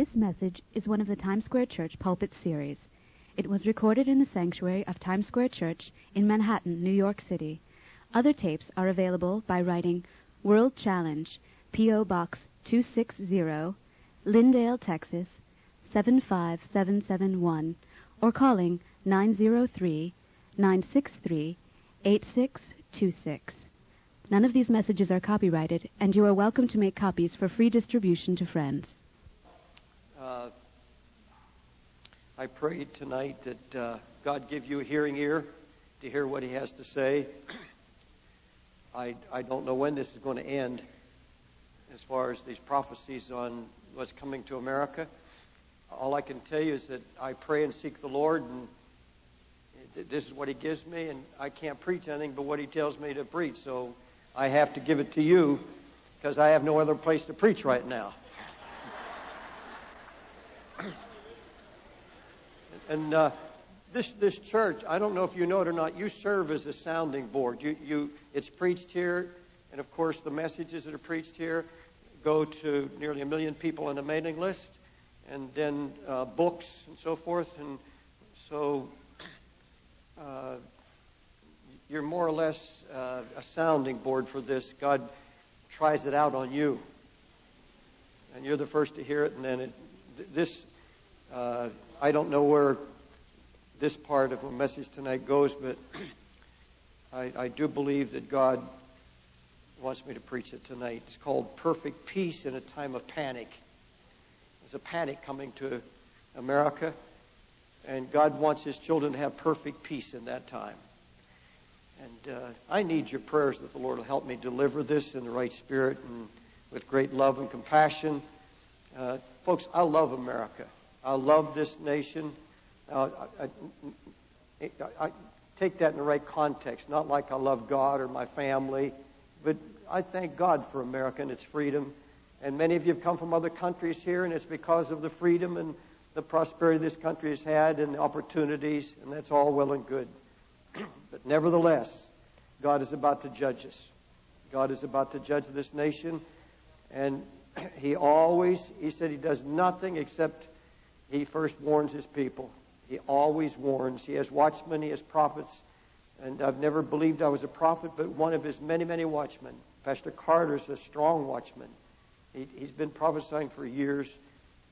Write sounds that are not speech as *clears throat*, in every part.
This message is one of the Times Square Church Pulpit series. It was recorded in the sanctuary of Times Square Church in Manhattan, New York City. Other tapes are available by writing World Challenge, P.O. Box 260, Lindale, Texas 75771, or calling 903 963 8626. None of these messages are copyrighted, and you are welcome to make copies for free distribution to friends. Uh, I pray tonight that uh, God give you a hearing ear to hear what He has to say. I, I don't know when this is going to end as far as these prophecies on what's coming to America. All I can tell you is that I pray and seek the Lord, and this is what He gives me, and I can't preach anything but what He tells me to preach. So I have to give it to you because I have no other place to preach right now. And uh, this this church, I don't know if you know it or not. You serve as a sounding board. You you it's preached here, and of course the messages that are preached here go to nearly a million people on the mailing list, and then uh, books and so forth. And so uh, you're more or less uh, a sounding board for this. God tries it out on you, and you're the first to hear it. And then it, this, uh, I don't know where this part of a message tonight goes, but I, I do believe that God wants me to preach it tonight. It's called Perfect Peace in a Time of Panic. There's a panic coming to America, and God wants His children to have perfect peace in that time. And uh, I need your prayers that the Lord will help me deliver this in the right spirit and with great love and compassion. Uh, folks, I love America. I love this nation. Uh, I, I, I, take that in the right context, not like I love God or my family, but I thank God for America and its freedom. And many of you have come from other countries here, and it's because of the freedom and the prosperity this country has had and the opportunities, and that's all well and good. *clears throat* but nevertheless, God is about to judge us. God is about to judge this nation. And *clears throat* he always, he said he does nothing except he first warns his people. He always warns. He has watchmen, he has prophets. And I've never believed I was a prophet, but one of his many, many watchmen. Pastor Carter's a strong watchman. He, has been prophesying for years.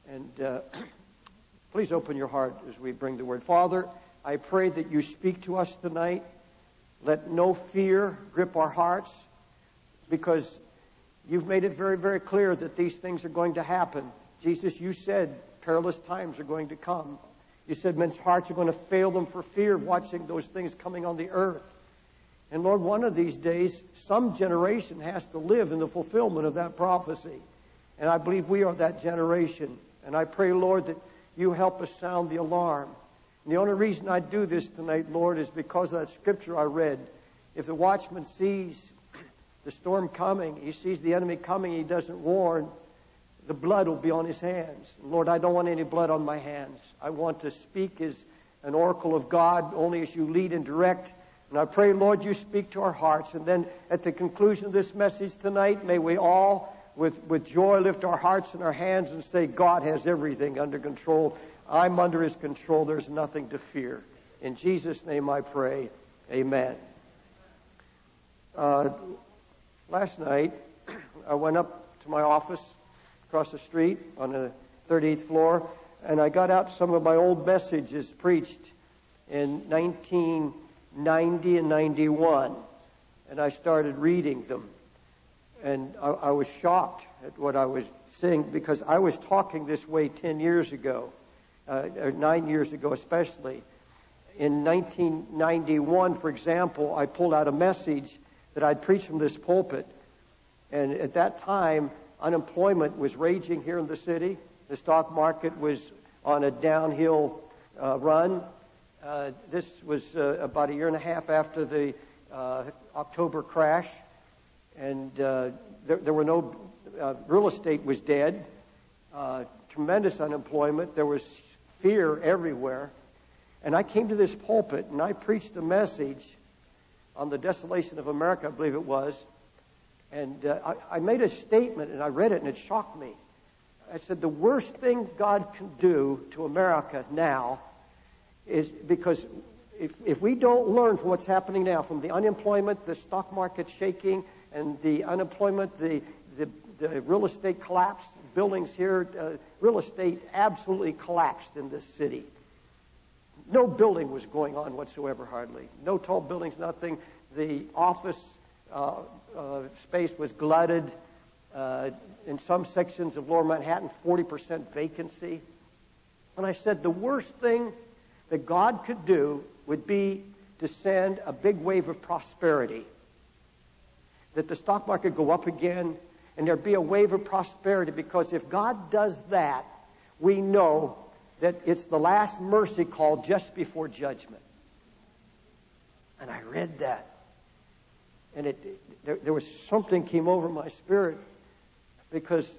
And uh, *clears throat* please open your heart as we bring the word. Father, I pray that you speak to us tonight. Let no fear grip our hearts because you've made it very, very clear that these things are going to happen. Jesus, you said perilous times are going to come. You said men's hearts are going to fail them for fear of watching those things coming on the earth. And Lord, one of these days, some generation has to live in the fulfillment of that prophecy. And I believe we are that generation. And I pray, Lord, that you help us sound the alarm. And the only reason I do this tonight, Lord, is because of that scripture I read. If the watchman sees the storm coming, he sees the enemy coming, he doesn't warn, the blood will be on his hands. Lord, I don't want any blood on my hands. I want to speak as an oracle of God only as you lead and direct. And I pray, Lord, you speak to our hearts. And then at the conclusion of this message tonight, may we all, with, with joy, lift our hearts and our hands and say, God has everything under control. I'm under his control. There's nothing to fear. In Jesus' name I pray. Amen. Uh, last night, *clears throat* I went up to my office across the street on the 38th floor, and I got out some of my old messages preached in 1990 and 91, and I started reading them. And I, I was shocked at what I was saying because I was talking this way 10 years ago uh, nine years ago especially. In 1991, for example, I pulled out a message that I'd preached from this pulpit. And at that time, unemployment was raging here in the city. The stock market was on a downhill uh, run. Uh, this was uh, about a year and a half after the uh, October crash. And uh, there, there, were no, uh, real estate was dead. tremendous unemployment. There was fear everywhere. And I came to this pulpit and I preached a message on the desolation of America, I believe it was. And uh, I, I, made a statement and I read it and it shocked me. I said, the worst thing God can do to America now is because if, if we don't learn from what's happening now, from the unemployment, the stock market shaking, and the unemployment, the, the, the real estate collapse, buildings here, uh, real estate absolutely collapsed in this city. No building was going on whatsoever, hardly. No tall buildings, nothing. The office uh, space was glutted. Uh, in some sections of lower Manhattan, 40% vacancy. And I said the worst thing that God could do would be to send a big wave of prosperity. That the stock market go up again and there'd be a wave of prosperity because if God does that, we know that it's the last mercy call just before judgment. And I read that. And it, there, there was something came over my spirit because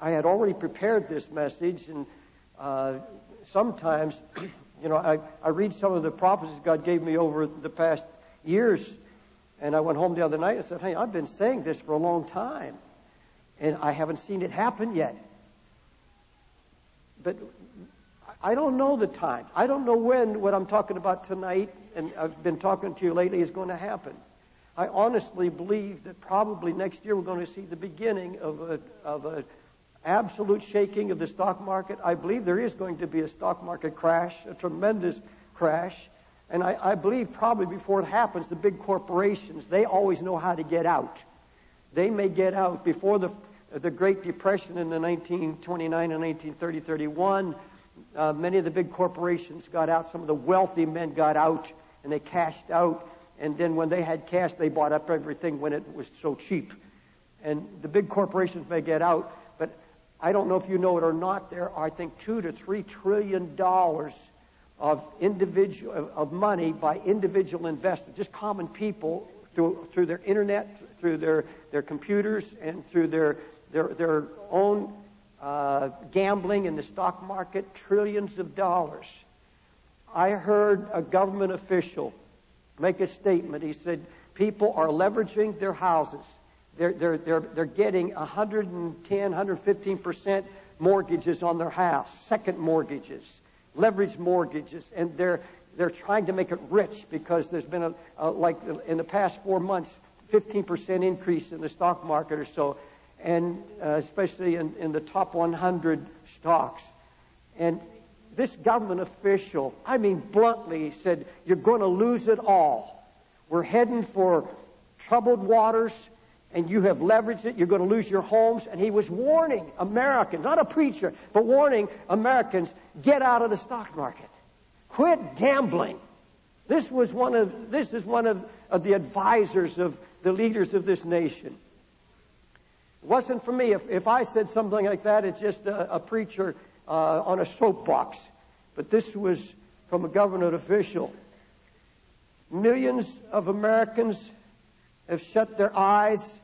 I had already prepared this message, and uh, sometimes, you know, I, I read some of the prophecies God gave me over the past years, and I went home the other night and said, Hey, I've been saying this for a long time, and I haven't seen it happen yet. But I don't know the time. I don't know when what I'm talking about tonight, and I've been talking to you lately, is going to happen. I honestly believe that probably next year we're going to see the beginning of a, of a absolute shaking of the stock market. I believe there is going to be a stock market crash, a tremendous crash. And I, I believe probably before it happens, the big corporations, they always know how to get out. They may get out before the, the Great Depression in the 1929 and 1930, 31. Uh, many of the big corporations got out. Some of the wealthy men got out and they cashed out and then when they had cash, they bought up everything when it was so cheap. And the big corporations may get out, but I don't know if you know it or not. There are, I think, two to three trillion dollars of individual of money by individual investors, just common people through through their internet, through their their computers, and through their their their own uh, gambling in the stock market, trillions of dollars. I heard a government official make a statement. He said, people are leveraging their houses. They're, they're, they're, they're getting 110, 115% mortgages on their house, second mortgages, leveraged mortgages, and they're, they're trying to make it rich because there's been a, a like in the past four months, 15% increase in the stock market or so, and uh, especially in, in the top 100 stocks. And this government official, I mean bluntly, said, You're going to lose it all. We're heading for troubled waters, and you have leveraged it. You're going to lose your homes. And he was warning Americans, not a preacher, but warning Americans get out of the stock market. Quit gambling. This was one of, this is one of, of the advisors of the leaders of this nation. It wasn't for me. If, if I said something like that, it's just a, a preacher uh, on a soapbox, but this was from a government official. Millions of Americans have shut their eyes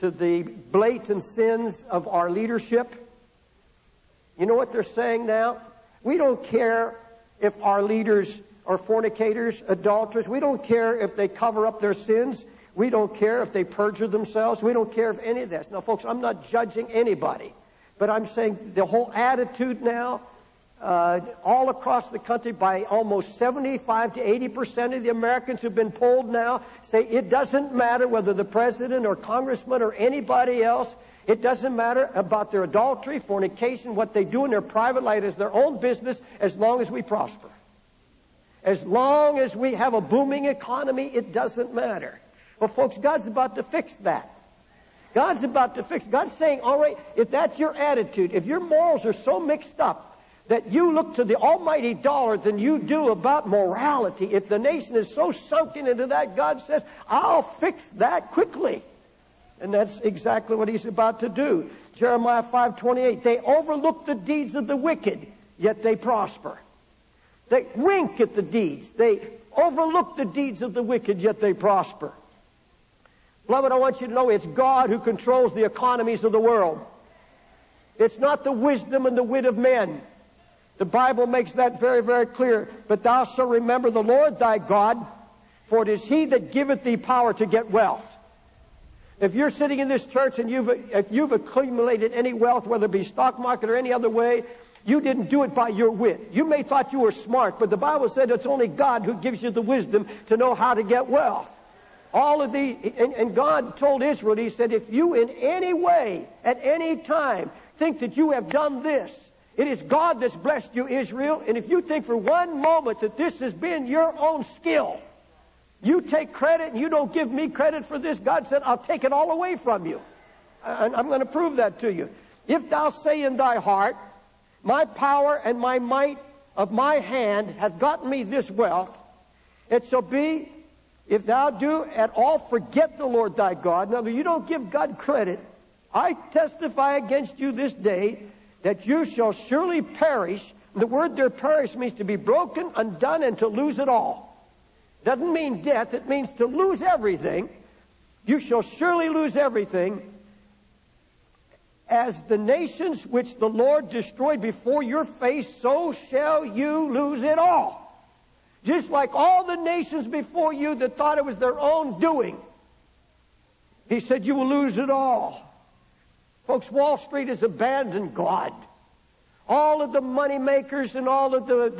to the blatant sins of our leadership. You know what they're saying now? We don't care if our leaders are fornicators, adulterers. We don't care if they cover up their sins. We don't care if they perjure themselves. We don't care if any of this. Now, folks, I'm not judging anybody. But I'm saying the whole attitude now, uh, all across the country, by almost 75 to 80 percent of the Americans who've been polled now, say it doesn't matter whether the president or congressman or anybody else. It doesn't matter about their adultery, fornication, what they do in their private life is their own business as long as we prosper. As long as we have a booming economy, it doesn't matter. Well, folks, God's about to fix that. God's about to fix. God's saying, all right, if that's your attitude, if your morals are so mixed up that you look to the almighty dollar than you do about morality, if the nation is so sunken into that, God says, I'll fix that quickly. And that's exactly what he's about to do. Jeremiah 5:28, they overlook the deeds of the wicked, yet they prosper. They wink at the deeds. They overlook the deeds of the wicked, yet they prosper. Beloved, I want you to know it's God who controls the economies of the world. It's not the wisdom and the wit of men. The Bible makes that very, very clear. But thou shalt remember the Lord thy God, for it is he that giveth thee power to get wealth. If you're sitting in this church and you've, if you've accumulated any wealth, whether it be stock market or any other way, you didn't do it by your wit. You may thought you were smart, but the Bible said it's only God who gives you the wisdom to know how to get wealth. All of the, and, and God told Israel, He said, if you in any way, at any time, think that you have done this, it is God that's blessed you, Israel. And if you think for one moment that this has been your own skill, you take credit and you don't give me credit for this. God said, I'll take it all away from you. And I'm going to prove that to you. If thou say in thy heart, My power and my might of my hand hath gotten me this wealth, it shall be, if thou do at all forget the Lord thy God. Now, you don't give God credit. I testify against you this day that you shall surely perish. The word there, perish, means to be broken, undone, and to lose it all. Doesn't mean death, it means to lose everything. You shall surely lose everything. As the nations which the Lord destroyed before your face, so shall you lose it all. Just like all the nations before you that thought it was their own doing. He said, You will lose it all. Folks, Wall Street has abandoned God. All of the money makers and all of the,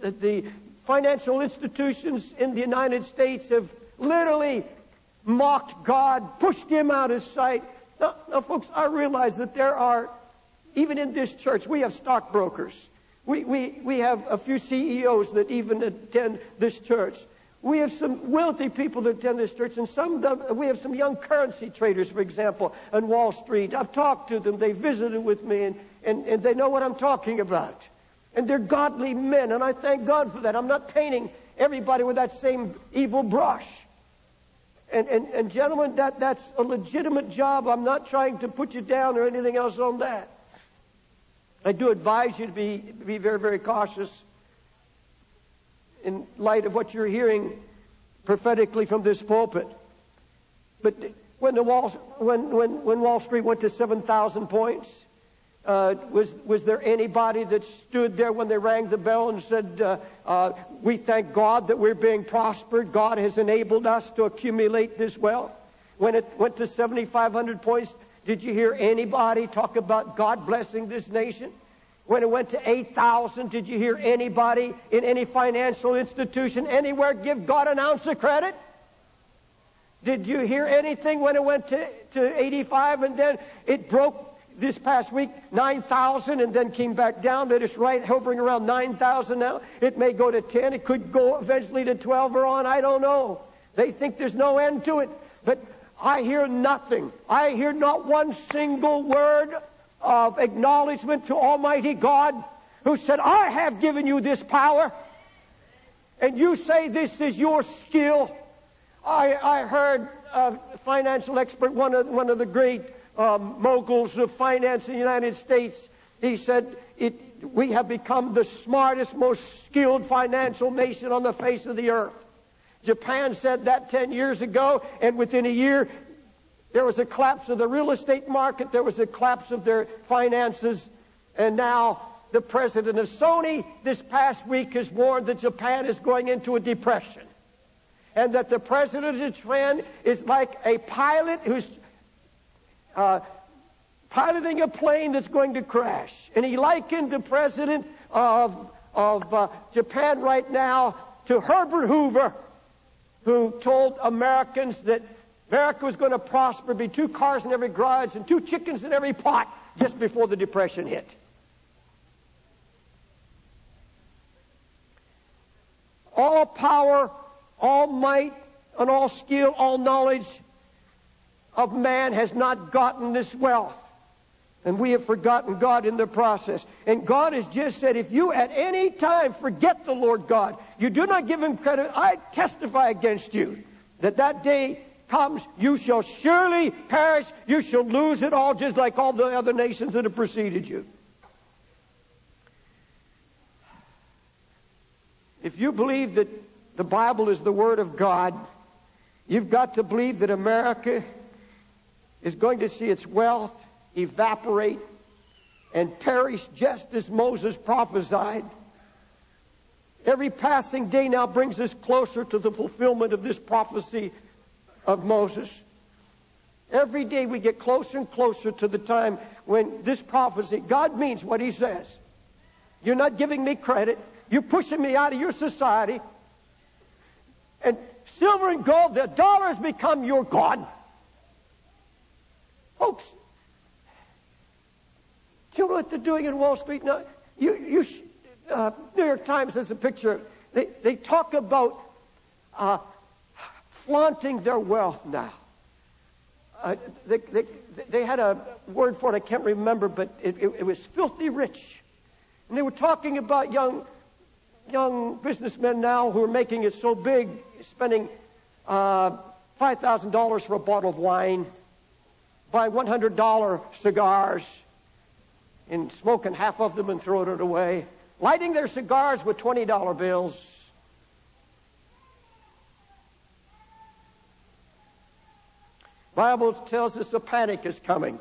the, the financial institutions in the United States have literally mocked God, pushed him out of sight. Now, now, folks, I realize that there are, even in this church, we have stockbrokers. We, we, we have a few CEOs that even attend this church. We have some wealthy people that attend this church, and some we have some young currency traders, for example, on Wall Street. I've talked to them. They visited with me, and, and, and they know what I'm talking about. And they're godly men, and I thank God for that. I'm not painting everybody with that same evil brush. And, and, and gentlemen, that, that's a legitimate job. I'm not trying to put you down or anything else on that. I do advise you to be, be very, very cautious in light of what you're hearing prophetically from this pulpit. But when, the Wall, when, when, when Wall Street went to 7,000 points, uh, was, was there anybody that stood there when they rang the bell and said, uh, uh, We thank God that we're being prospered. God has enabled us to accumulate this wealth? When it went to 7,500 points, did you hear anybody talk about God blessing this nation? When it went to 8,000, did you hear anybody in any financial institution anywhere give God an ounce of credit? Did you hear anything when it went to, to 85 and then it broke this past week 9,000 and then came back down, but it's right hovering around 9,000 now. It may go to 10. It could go eventually to 12 or on. I don't know. They think there's no end to it. I hear nothing. I hear not one single word of acknowledgement to Almighty God who said, I have given you this power. And you say this is your skill. I, I heard a financial expert, one of, one of the great um, moguls of finance in the United States. He said, it, We have become the smartest, most skilled financial nation on the face of the earth. Japan said that 10 years ago, and within a year, there was a collapse of the real estate market, there was a collapse of their finances, and now the president of Sony this past week has warned that Japan is going into a depression. And that the president of Japan is like a pilot who's uh, piloting a plane that's going to crash. And he likened the president of, of uh, Japan right now to Herbert Hoover, who told Americans that America was going to prosper, be two cars in every garage and two chickens in every pot just before the Depression hit. All power, all might, and all skill, all knowledge of man has not gotten this wealth. And we have forgotten God in the process. And God has just said, if you at any time forget the Lord God, you do not give him credit, I testify against you that that day comes, you shall surely perish, you shall lose it all, just like all the other nations that have preceded you. If you believe that the Bible is the Word of God, you've got to believe that America is going to see its wealth evaporate and perish just as Moses prophesied. Every passing day now brings us closer to the fulfillment of this prophecy of Moses. Every day we get closer and closer to the time when this prophecy, God means what He says. You're not giving me credit. You're pushing me out of your society. And silver and gold, the dollar has become your God. Folks, you know what they're doing in Wall Street now? You, you, uh, New York Times has a picture. They, they talk about uh, flaunting their wealth now. Uh, they, they, they, had a word for it, I can't remember, but it, it, it was filthy rich. And they were talking about young, young businessmen now who are making it so big, spending uh, $5,000 for a bottle of wine, buy $100 cigars, and smoking half of them and throwing it away, lighting their cigars with $20 bills. Bible tells us a panic is coming.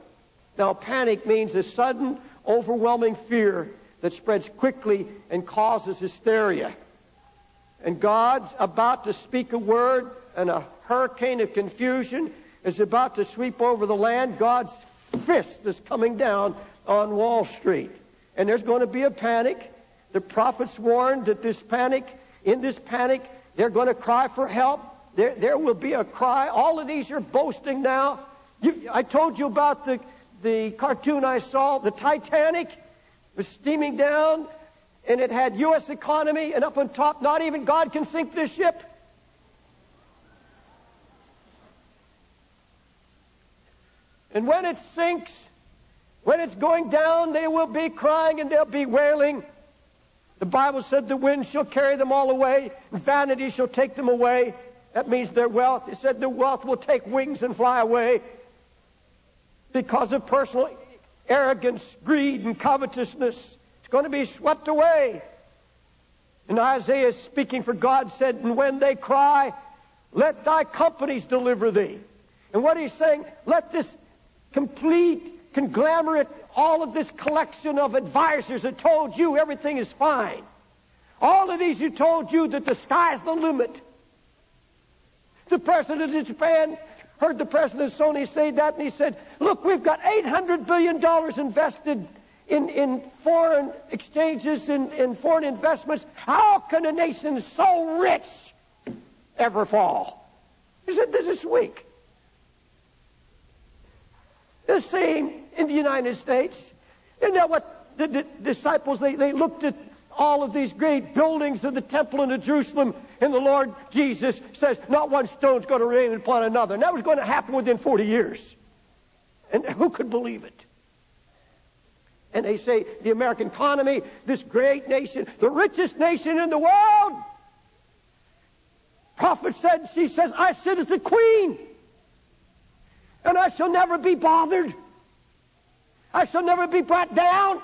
Now, panic means a sudden, overwhelming fear that spreads quickly and causes hysteria. And God's about to speak a word, and a hurricane of confusion is about to sweep over the land. God's fist is coming down on Wall Street. And there's going to be a panic. The prophets warned that this panic, in this panic, they're going to cry for help. There, there will be a cry. All of these are boasting now. You, I told you about the, the cartoon I saw, the Titanic was steaming down, and it had U.S. economy, and up on top, not even God can sink this ship. And when it sinks, when it's going down, they will be crying and they'll be wailing. The Bible said the wind shall carry them all away, and vanity shall take them away. That means their wealth. It said the wealth will take wings and fly away because of personal arrogance, greed, and covetousness. It's going to be swept away. And Isaiah, speaking for God, said, And when they cry, let thy companies deliver thee. And what he's saying, let this complete conglomerate, all of this collection of advisors that told you everything is fine. All of these who told you that the sky's the limit. The president of Japan heard the president of Sony say that, and he said, Look, we've got $800 billion invested in, in foreign exchanges and in, in foreign investments. How can a nation so rich ever fall? He said this is weak. The same in the United States. Isn't that what the, the disciples, they, they looked at all of these great buildings of the temple in Jerusalem, and the Lord Jesus says, not one stone's going to remain upon another. And that was going to happen within 40 years. And who could believe it? And they say the American economy, this great nation, the richest nation in the world. Prophet said, she says, I sit as a queen and I shall never be bothered. I shall never be brought down.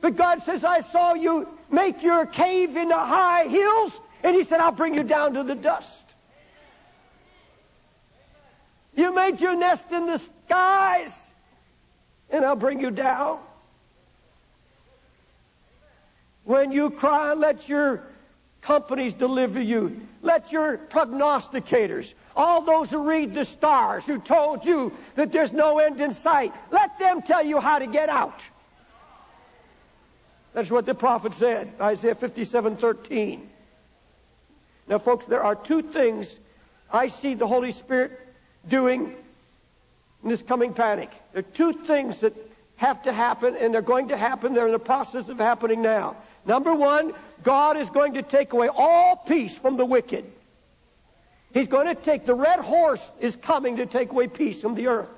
But God says, I saw you make your cave into high hills, and He said, I'll bring you down to the dust. You made your nest in the skies, and I'll bring you down. When you cry, let your companies deliver you. Let your prognosticators, all those who read the stars, who told you that there's no end in sight, let them tell you how to get out. That's what the prophet said, Isaiah 57 13. Now, folks, there are two things I see the Holy Spirit doing in this coming panic. There are two things that have to happen, and they're going to happen. They're in the process of happening now. Number one, God is going to take away all peace from the wicked. He's going to take the red horse is coming to take away peace from the earth.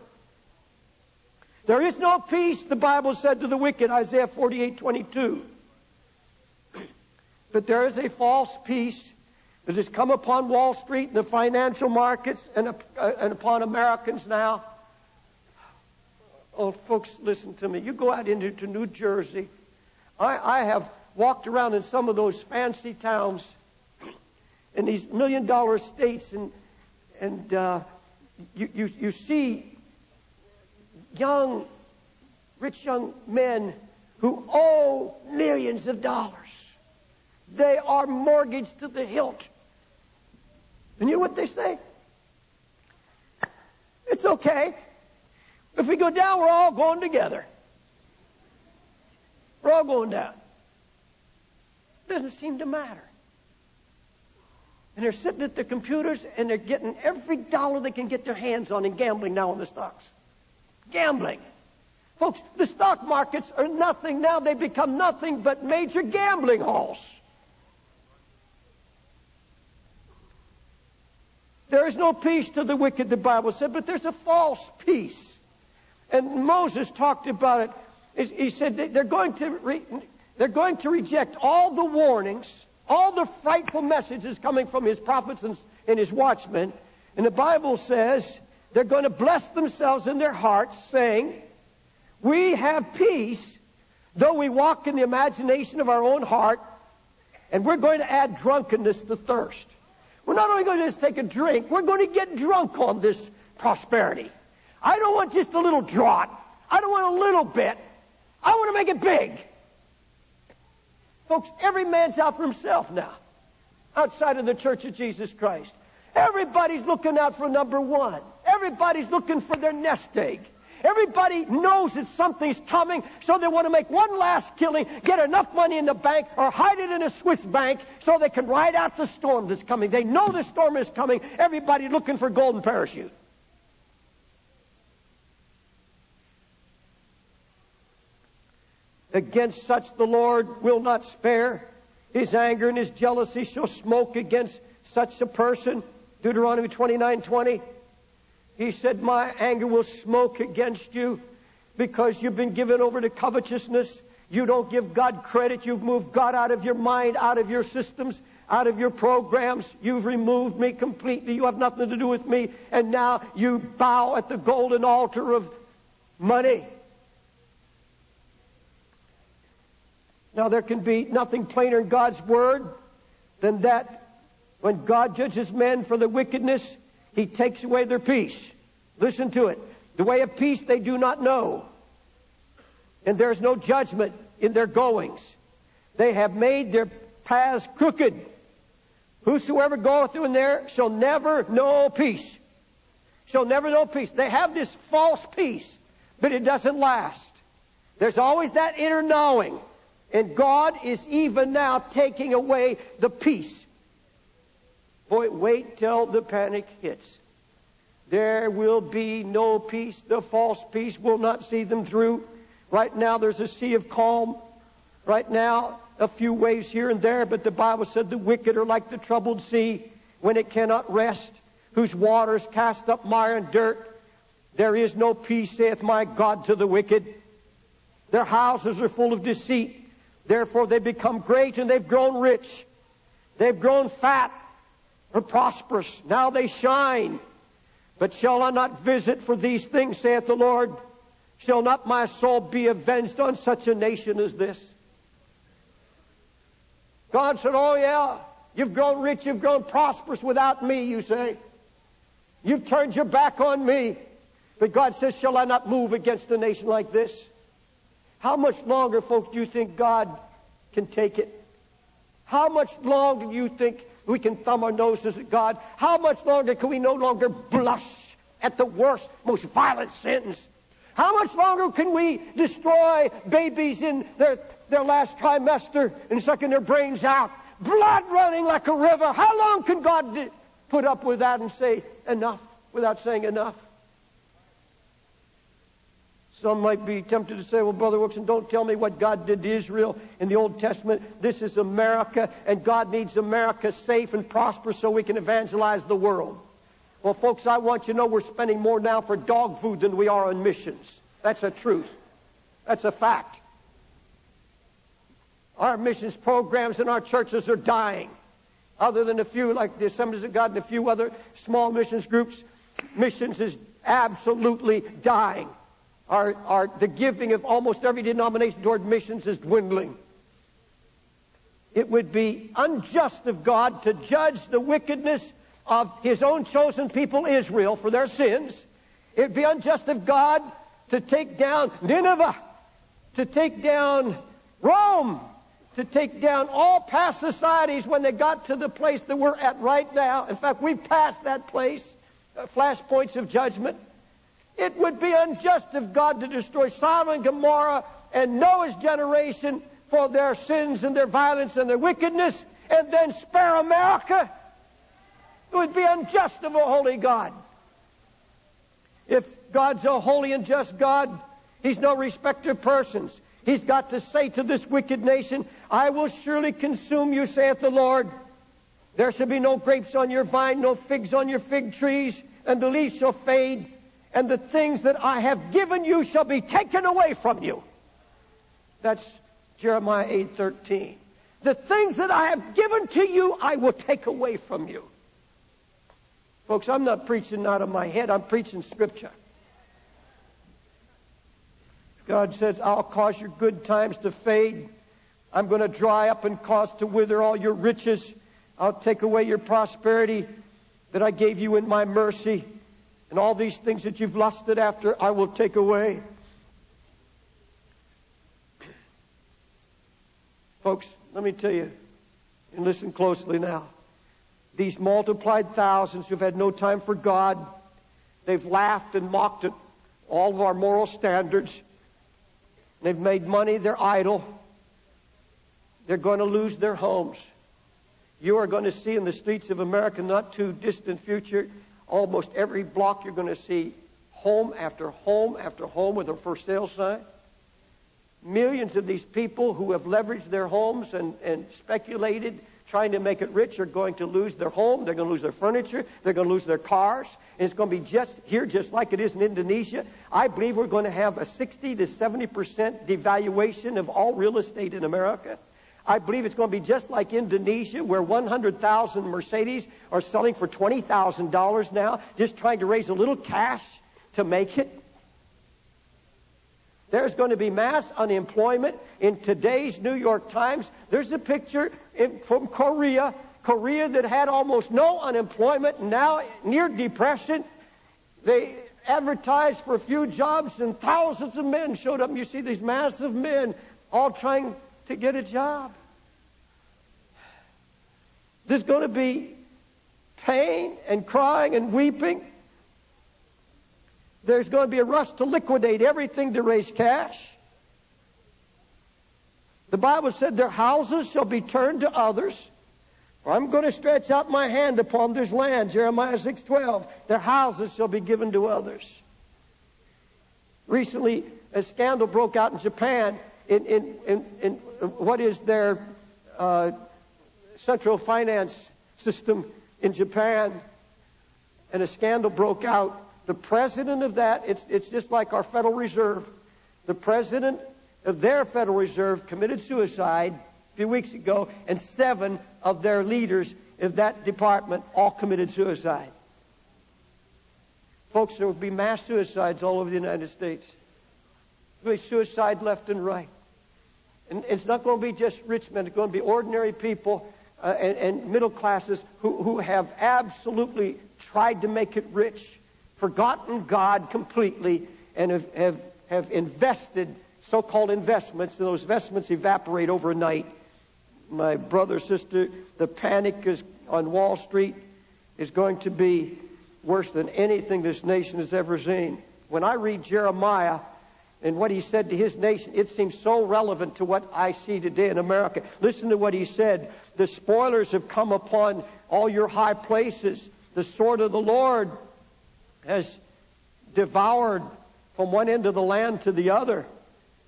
There is no peace, the Bible said to the wicked, Isaiah 48, 22. But there is a false peace that has come upon Wall Street and the financial markets and, uh, and upon Americans now. Oh, folks, listen to me. You go out into New Jersey. I, I have walked around in some of those fancy towns in these million dollar states, and, and uh, you, you, you see young, rich young men who owe millions of dollars. They are mortgaged to the hilt. And you know what they say? It's okay. If we go down, we're all going together. We're all going down. Doesn't seem to matter. And they're sitting at their computers and they're getting every dollar they can get their hands on in gambling now on the stocks. Gambling. Folks, the stock markets are nothing now. They become nothing but major gambling halls. There is no peace to the wicked, the Bible said, but there's a false peace. And Moses talked about it. He said they're going to, they're going to reject all the warnings, all the frightful messages coming from his prophets and, and his watchmen. And the Bible says they're going to bless themselves in their hearts, saying, We have peace, though we walk in the imagination of our own heart, and we're going to add drunkenness to thirst. We're not only going to just take a drink, we're going to get drunk on this prosperity. I don't want just a little draught. I don't want a little bit. I want to make it big. Folks, every man's out for himself now, outside of the Church of Jesus Christ. Everybody's looking out for number one. Everybody's looking for their nest egg. Everybody knows that something's coming, so they want to make one last killing, get enough money in the bank, or hide it in a Swiss bank so they can ride out the storm that's coming. They know the storm is coming. Everybody looking for golden parachute. Against such the Lord will not spare. His anger and his jealousy shall smoke against such a person. Deuteronomy 29 20. He said, My anger will smoke against you because you've been given over to covetousness. You don't give God credit. You've moved God out of your mind, out of your systems, out of your programs. You've removed me completely. You have nothing to do with me. And now you bow at the golden altar of money. Now, there can be nothing plainer in God's word than that when God judges men for their wickedness he takes away their peace. Listen to it. The way of peace they do not know. And there is no judgment in their goings. They have made their paths crooked. Whosoever goeth in there shall never know peace. Shall never know peace. They have this false peace, but it doesn't last. There's always that inner knowing. And God is even now taking away the peace Boy, wait till the panic hits. There will be no peace. The false peace will not see them through. Right now, there's a sea of calm. Right now, a few waves here and there, but the Bible said the wicked are like the troubled sea when it cannot rest, whose waters cast up mire and dirt. There is no peace, saith my God, to the wicked. Their houses are full of deceit. Therefore, they've become great and they've grown rich. They've grown fat are prosperous. Now they shine. But shall I not visit for these things, saith the Lord? Shall not my soul be avenged on such a nation as this? God said, Oh, yeah, you've grown rich, you've grown prosperous without me, you say. You've turned your back on me. But God says, Shall I not move against a nation like this? How much longer, folks, do you think God can take it? How much longer do you think we can thumb our noses at God. How much longer can we no longer blush at the worst, most violent sins? How much longer can we destroy babies in their, their last trimester and sucking their brains out? Blood running like a river. How long can God put up with that and say enough without saying enough? Some might be tempted to say, well, Brother Wilkerson, don't tell me what God did to Israel in the Old Testament. This is America, and God needs America safe and prosperous so we can evangelize the world. Well, folks, I want you to know we're spending more now for dog food than we are on missions. That's a truth. That's a fact. Our missions programs in our churches are dying. Other than a few, like the Assemblies of God and a few other small missions groups, missions is absolutely dying. Our, our, the giving of almost every denomination toward missions is dwindling. It would be unjust of God to judge the wickedness of his own chosen people, Israel, for their sins. It would be unjust of God to take down Nineveh, to take down Rome, to take down all past societies when they got to the place that we're at right now. In fact, we've passed that place, uh, flashpoints of judgment. It would be unjust of God to destroy Sodom and Gomorrah and Noah's generation for their sins and their violence and their wickedness and then spare America. It would be unjust of a holy God. If God's a holy and just God, He's no respecter of persons. He's got to say to this wicked nation, I will surely consume you, saith the Lord. There shall be no grapes on your vine, no figs on your fig trees, and the leaves shall fade, and the things that I have given you shall be taken away from you. That's Jeremiah 8:13. The things that I have given to you, I will take away from you. Folks, I'm not preaching out of my head, I'm preaching scripture. God says, I'll cause your good times to fade. I'm going to dry up and cause to wither all your riches. I'll take away your prosperity that I gave you in my mercy. And all these things that you've lusted after, I will take away. *clears throat* Folks, let me tell you, and listen closely now. These multiplied thousands who've had no time for God, they've laughed and mocked at all of our moral standards. They've made money their idol. They're going to lose their homes. You are going to see in the streets of America, not too distant future, almost every block you're going to see home after home after home with a for sale sign. Millions of these people who have leveraged their homes and, and speculated trying to make it rich are going to lose their home, they're going to lose their furniture, they're going to lose their cars, and it's going to be just here, just like it is in Indonesia. I believe we're going to have a 60 to 70 percent devaluation of all real estate in America. I believe it's going to be just like Indonesia, where 100,000 Mercedes are selling for $20,000 now, just trying to raise a little cash to make it. There's going to be mass unemployment. In today's New York Times, there's a picture from Korea, Korea that had almost no unemployment, now near depression. They advertised for a few jobs, and thousands of men showed up. You see these massive men all trying to get a job. There's going to be pain and crying and weeping. There's going to be a rush to liquidate everything to raise cash. The Bible said their houses shall be turned to others. I'm going to stretch out my hand upon this land, Jeremiah 6:12. Their houses shall be given to others. Recently, a scandal broke out in Japan in, in, in, in what is their uh, central finance system in Japan. And a scandal broke out. The president of that, it's, it's just like our Federal Reserve. The president of their Federal Reserve committed suicide a few weeks ago, and seven of their leaders of that department all committed suicide. Folks, there will be mass suicides all over the United States. There will be suicide left and right. And it's not going to be just rich men, it's going to be ordinary people uh, and, and middle classes who, who have absolutely tried to make it rich, forgotten God completely, and have, have, have invested so called investments, and those investments evaporate overnight. My brother, sister, the panic is on Wall Street is going to be worse than anything this nation has ever seen. When I read Jeremiah and what he said to his nation, it seems so relevant to what I see today in America. Listen to what he said. The spoilers have come upon all your high places. The sword of the Lord has devoured from one end of the land to the other.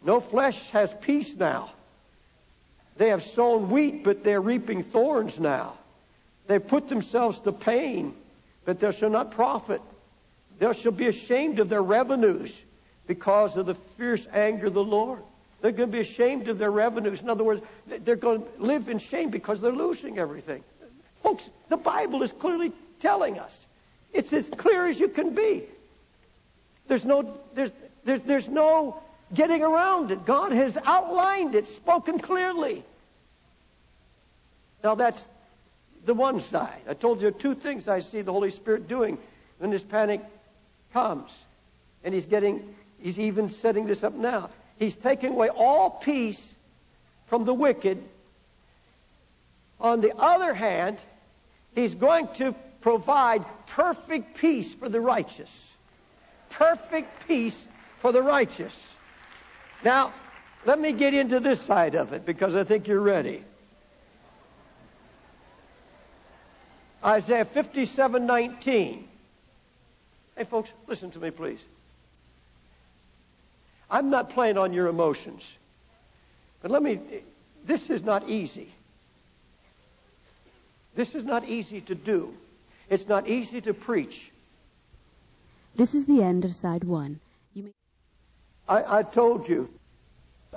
No flesh has peace now. They have sown wheat, but they're reaping thorns now. They put themselves to pain, but they shall not profit. They shall be ashamed of their revenues because of the fierce anger of the Lord. They're going to be ashamed of their revenues. In other words, they're going to live in shame because they're losing everything. Folks, the Bible is clearly telling us. It's as clear as you can be. There's no, there's, there's, there's no getting around it. God has outlined it, spoken clearly. Now that's the one side. I told you two things I see the Holy Spirit doing when this panic comes. And he's getting, he's even setting this up now. He's taking away all peace from the wicked. On the other hand, he's going to provide perfect peace for the righteous. perfect peace for the righteous. Now, let me get into this side of it because I think you're ready. Isaiah 57 19. Hey, folks, listen to me, please. I'm not playing on your emotions. But let me, this is not easy. This is not easy to do. It's not easy to preach. This is the end of side one. You may- I, I told you,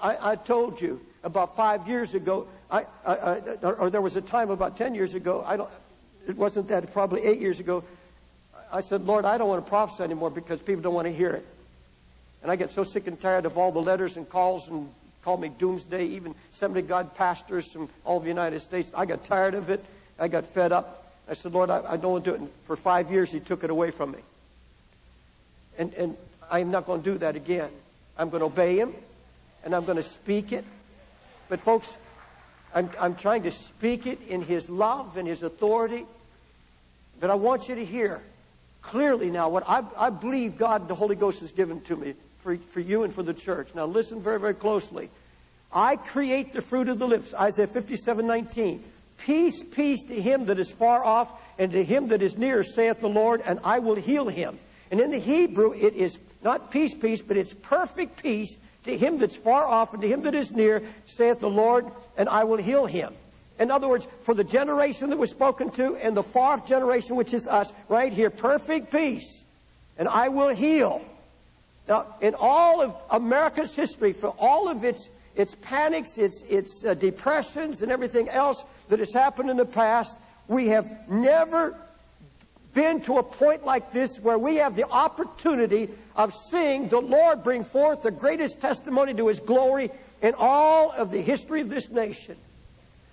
I, I told you about five years ago, I, I, I, or there was a time about 10 years ago, I don't, it wasn't that, probably eight years ago, I said, Lord, I don't want to prophesy anymore because people don't want to hear it. And I get so sick and tired of all the letters and calls and call me doomsday, even Assembly God pastors from all the United States. I got tired of it. I got fed up. I said, Lord, I, I don't want to do it. And for five years, He took it away from me. And, and I'm not going to do that again. I'm going to obey Him, and I'm going to speak it. But, folks, I'm, I'm trying to speak it in His love and His authority. But I want you to hear clearly now what I, I believe God, the Holy Ghost, has given to me for, for you and for the church. Now, listen very, very closely. I create the fruit of the lips, Isaiah 57 19. Peace, peace to him that is far off, and to him that is near, saith the Lord, and I will heal him. And in the Hebrew, it is not peace, peace, but it's perfect peace to him that's far off, and to him that is near, saith the Lord, and I will heal him. In other words, for the generation that was spoken to and the fourth generation, which is us, right here, perfect peace, and I will heal. Now, in all of America's history, for all of its its panics, its, its uh, depressions, and everything else that has happened in the past, we have never been to a point like this where we have the opportunity of seeing the Lord bring forth the greatest testimony to His glory in all of the history of this nation.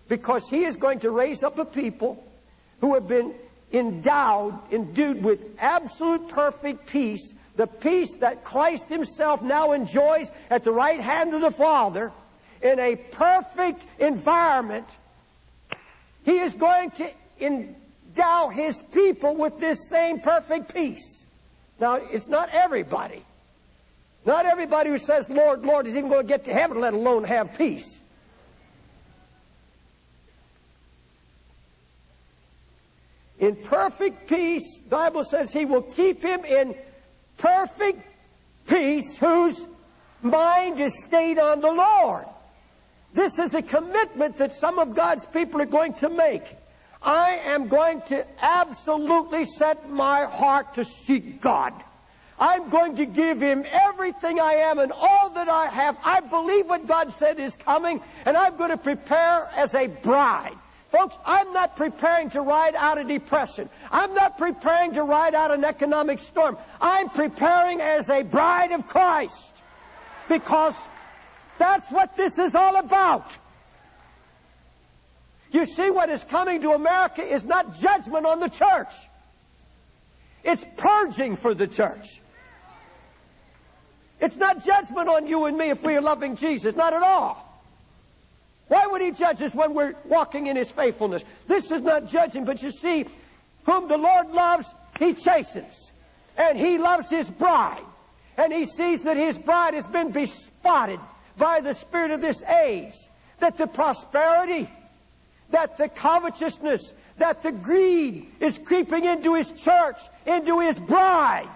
Because He is going to raise up a people who have been endowed, endued with absolute perfect peace the peace that Christ Himself now enjoys at the right hand of the Father in a perfect environment, He is going to endow His people with this same perfect peace. Now, it's not everybody. Not everybody who says, Lord, Lord, is even going to get to heaven, let alone have peace. In perfect peace, Bible says He will keep him in perfect peace whose mind is stayed on the Lord. This is a commitment that some of God's people are going to make. I am going to absolutely set my heart to seek God. I'm going to give Him everything I am and all that I have. I believe what God said is coming, and I'm going to prepare as a bride. Folks, I'm not preparing to ride out a depression. I'm not preparing to ride out an economic storm. I'm preparing as a bride of Christ. Because that's what this is all about. You see, what is coming to America is not judgment on the church. It's purging for the church. It's not judgment on you and me if we are loving Jesus. Not at all. Why would he judge us when we're walking in his faithfulness? This is not judging, but you see, whom the Lord loves, he chastens. And he loves his bride. And he sees that his bride has been bespotted by the spirit of this age. That the prosperity, that the covetousness, that the greed is creeping into his church, into his bride.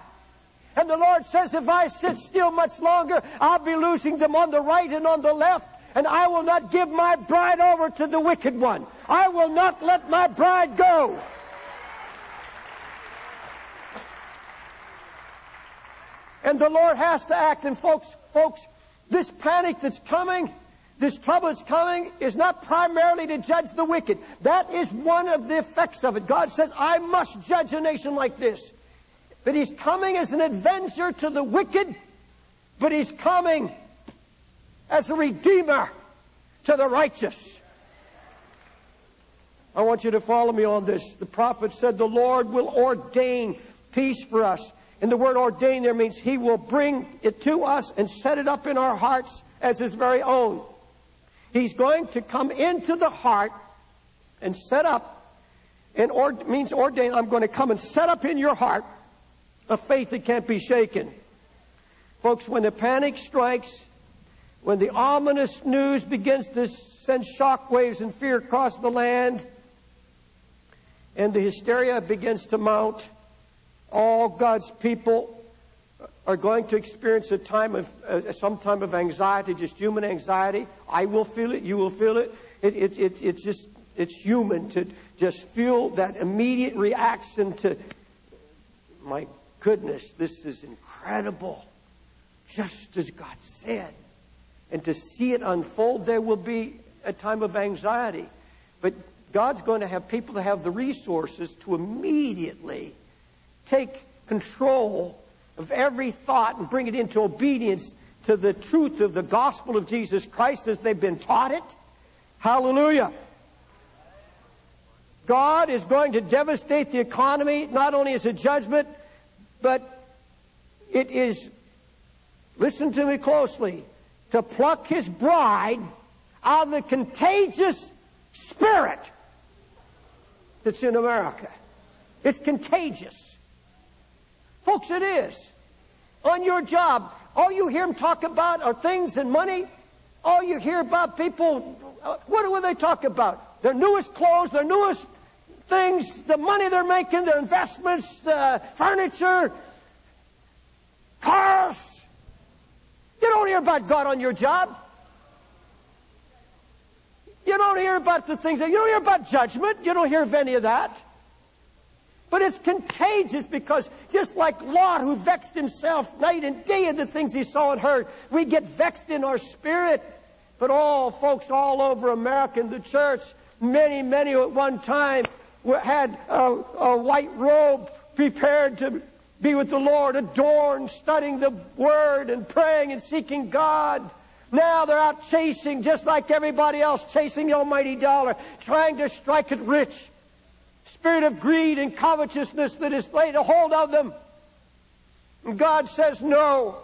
And the Lord says, if I sit still much longer, I'll be losing them on the right and on the left and I will not give my bride over to the wicked one. I will not let my bride go. And the Lord has to act. And folks, folks, this panic that's coming, this trouble that's coming, is not primarily to judge the wicked. That is one of the effects of it. God says, I must judge a nation like this. But He's coming as an avenger to the wicked, but He's coming as a redeemer to the righteous. I want you to follow me on this. The prophet said, The Lord will ordain peace for us. And the word ordain there means He will bring it to us and set it up in our hearts as His very own. He's going to come into the heart and set up, and or, means ordain, I'm going to come and set up in your heart a faith that can't be shaken. Folks, when the panic strikes, when the ominous news begins to send shockwaves and fear across the land, and the hysteria begins to mount, all God's people are going to experience a time of uh, some time of anxiety, just human anxiety. I will feel it. You will feel it. It, it, it. It's just it's human to just feel that immediate reaction to my goodness, this is incredible. Just as God said. And to see it unfold, there will be a time of anxiety. But God's going to have people to have the resources to immediately take control of every thought and bring it into obedience to the truth of the gospel of Jesus Christ as they've been taught it. Hallelujah. God is going to devastate the economy, not only as a judgment, but it is, listen to me closely, to pluck his bride out of the contagious spirit that's in America. It's contagious. Folks, it is. On your job, all you hear them talk about are things and money. All you hear about people, what do they talk about? Their newest clothes, their newest things, the money they're making, their investments, uh, furniture, cars. You don't hear about God on your job. You don't hear about the things that, you don't hear about judgment. You don't hear of any of that. But it's contagious because just like Lot who vexed himself night and day at the things he saw and heard, we get vexed in our spirit. But all folks all over America in the church, many, many at one time had a, a white robe prepared to be with the Lord, adorned, studying the Word and praying and seeking God. Now they're out chasing, just like everybody else, chasing the almighty dollar, trying to strike it rich. Spirit of greed and covetousness that is laid a hold of them. And God says, no.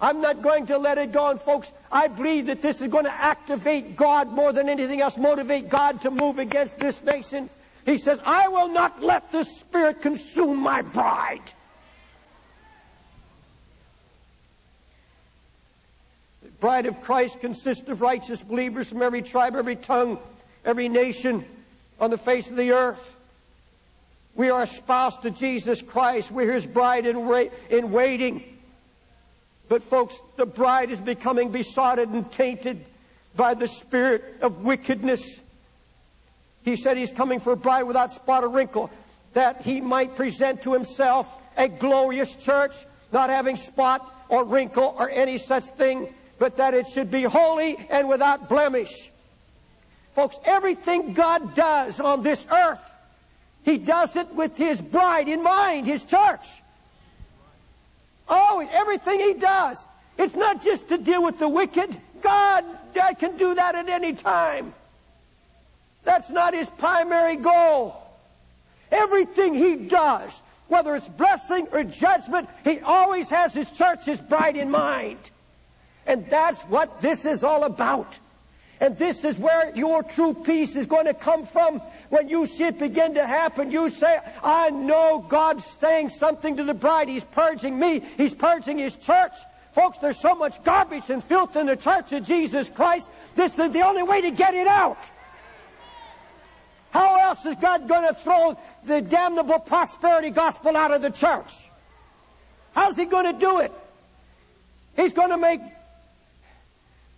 I'm not going to let it go. And folks, I believe that this is going to activate God more than anything else, motivate God to move against this nation. He says, I will not let the Spirit consume my bride. Bride of Christ consists of righteous believers from every tribe, every tongue, every nation on the face of the earth. We are espoused to Jesus Christ. We're his bride in, wa- in waiting. But, folks, the bride is becoming besotted and tainted by the spirit of wickedness. He said he's coming for a bride without spot or wrinkle, that he might present to himself a glorious church, not having spot or wrinkle or any such thing, but that it should be holy and without blemish. Folks, everything God does on this earth, He does it with His bride in mind, His church. Always, everything He does. It's not just to deal with the wicked. God, God can do that at any time. That's not His primary goal. Everything He does, whether it's blessing or judgment, He always has His church, His bride in mind. And that's what this is all about. And this is where your true peace is going to come from. When you see it begin to happen, you say, I know God's saying something to the bride. He's purging me. He's purging His church. Folks, there's so much garbage and filth in the church of Jesus Christ. This is the only way to get it out. How else is God going to throw the damnable prosperity gospel out of the church? How's He going to do it? He's going to make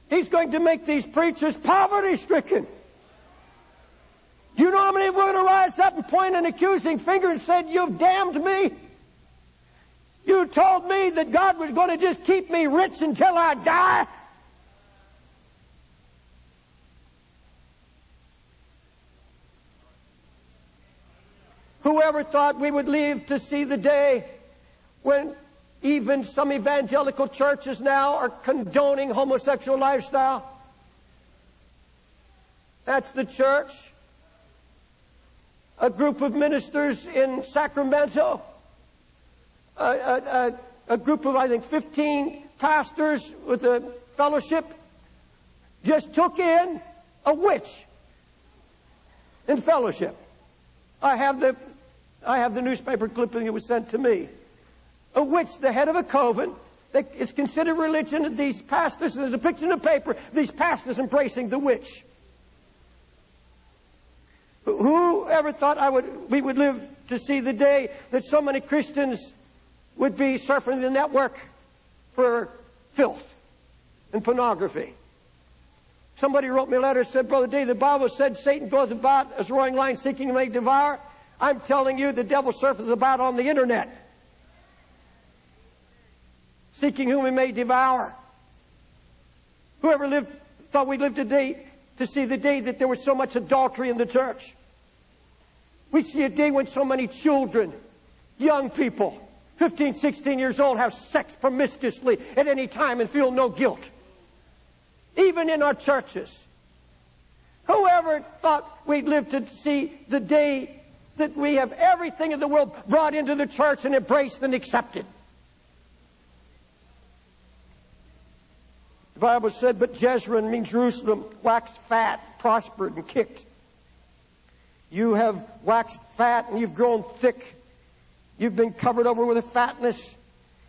He's going to make these preachers poverty stricken. Do you know how many were going to rise up and point an accusing finger and said, You've damned me? You told me that God was going to just keep me rich until I die? Whoever thought we would live to see the day when even some evangelical churches now are condoning homosexual lifestyle. That's the church. A group of ministers in Sacramento, a, a, a, a group of, I think, 15 pastors with a fellowship just took in a witch in fellowship. I have the, I have the newspaper clipping that was sent to me. A witch, the head of a coven. It's considered religion that these pastors, there's a picture in the paper, these pastors embracing the witch. Who ever thought I would, we would live to see the day that so many Christians would be surfing the network for filth and pornography? Somebody wrote me a letter and said, Brother Dave, the Bible said Satan goes about as roaring lion seeking to make devour. I'm telling you, the devil surfers about on the internet seeking whom he may devour. Whoever lived thought we lived today to see the day that there was so much adultery in the church. We see a day when so many children, young people, 15, 16 years old, have sex promiscuously at any time and feel no guilt. Even in our churches. Whoever thought we'd live to see the day that we have everything in the world brought into the church and embraced and accepted? Bible said, but Jeshurun, means Jerusalem, waxed fat, prospered, and kicked. You have waxed fat and you've grown thick. You've been covered over with a fatness.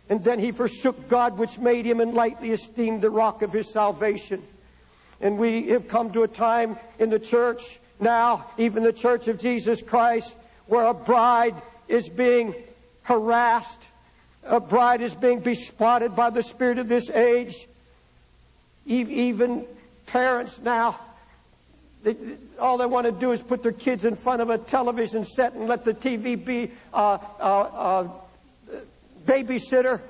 And then he forsook God, which made him, and lightly esteemed the rock of his salvation. And we have come to a time in the church now, even the church of Jesus Christ, where a bride is being harassed. A bride is being bespotted by the spirit of this age. Even parents now, they, all they want to do is put their kids in front of a television set and let the TV be a uh, uh, uh, babysitter.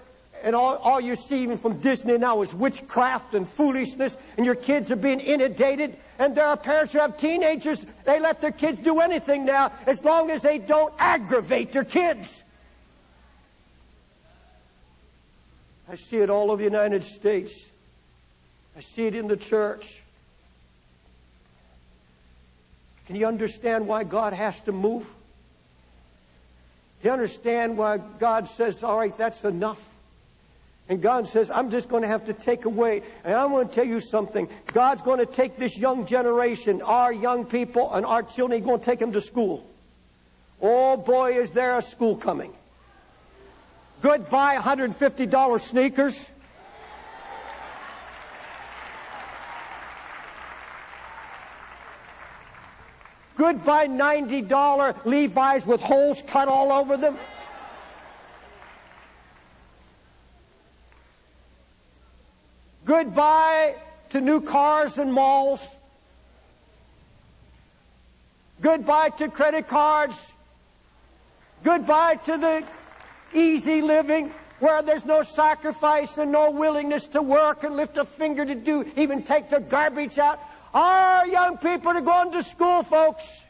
And all, all you see even from Disney now is witchcraft and foolishness, and your kids are being inundated. And there are parents who have teenagers, they let their kids do anything now as long as they don't aggravate their kids. I see it all over the United States. I see it in the church. Can you understand why God has to move? Do you understand why God says, all right, that's enough? And God says, I'm just going to have to take away. And I want to tell you something. God's going to take this young generation, our young people and our children, He's going to take them to school. Oh boy, is there a school coming. Goodbye $150 sneakers. Goodbye $90 Levi's with holes cut all over them. Goodbye to new cars and malls. Goodbye to credit cards. Goodbye to the easy living where there's no sacrifice and no willingness to work and lift a finger to do, even take the garbage out. Our young people are going to school, folks.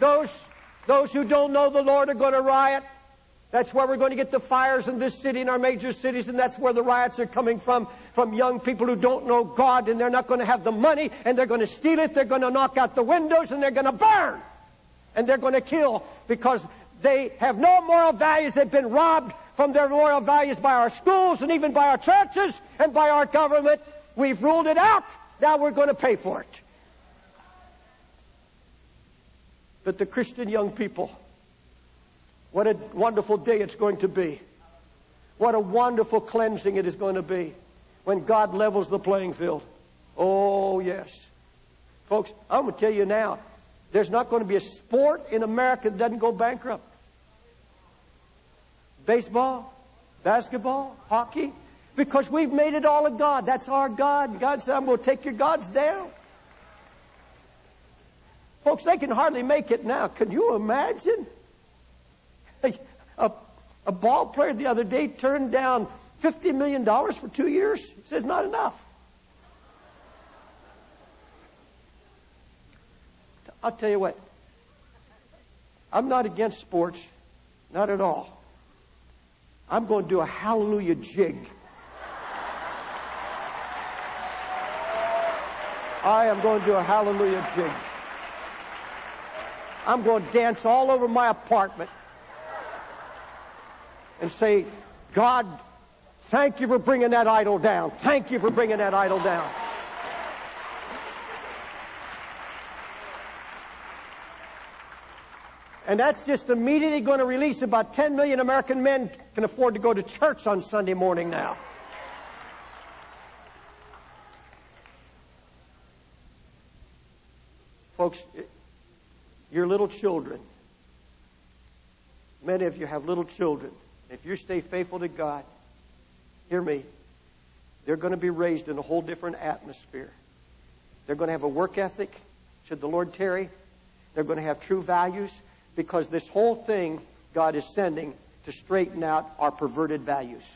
Those, those who don't know the Lord are going to riot. That's where we're going to get the fires in this city and our major cities, and that's where the riots are coming from, from young people who don't know God, and they're not going to have the money, and they're going to steal it, they're going to knock out the windows, and they're going to burn. And they're going to kill because they have no moral values. They've been robbed from their moral values by our schools and even by our churches and by our government. We've ruled it out. Now we're going to pay for it. But the Christian young people, what a wonderful day it's going to be. What a wonderful cleansing it is going to be when God levels the playing field. Oh, yes. Folks, I'm going to tell you now, there's not going to be a sport in America that doesn't go bankrupt baseball, basketball, hockey, because we've made it all a God. That's our God. God said, I'm going to take your gods down. Folks, they can hardly make it now. Can you imagine? A, a ball player the other day turned down $50 million for two years. He says, not enough. I'll tell you what, I'm not against sports, not at all. I'm going to do a hallelujah jig. I am going to do a hallelujah jig. I'm going to dance all over my apartment and say, God, thank you for bringing that idol down. Thank you for bringing that idol down. And that's just immediately going to release about 10 million American men can afford to go to church on Sunday morning now. Folks, your little children, many of you have little children. If you stay faithful to God, hear me, they're going to be raised in a whole different atmosphere. They're going to have a work ethic, should the Lord tarry. They're going to have true values because this whole thing God is sending to straighten out our perverted values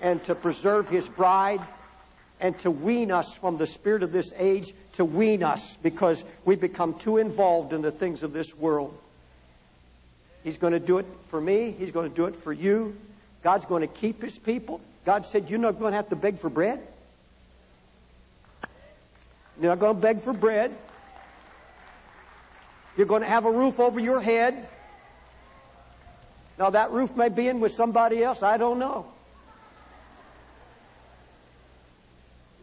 and to preserve His bride and to wean us from the spirit of this age, to wean us because we become too involved in the things of this world. He's going to do it for me. He's going to do it for you. God's going to keep His people. God said, You're not going to have to beg for bread. You're not going to beg for bread. You're going to have a roof over your head. Now, that roof may be in with somebody else. I don't know.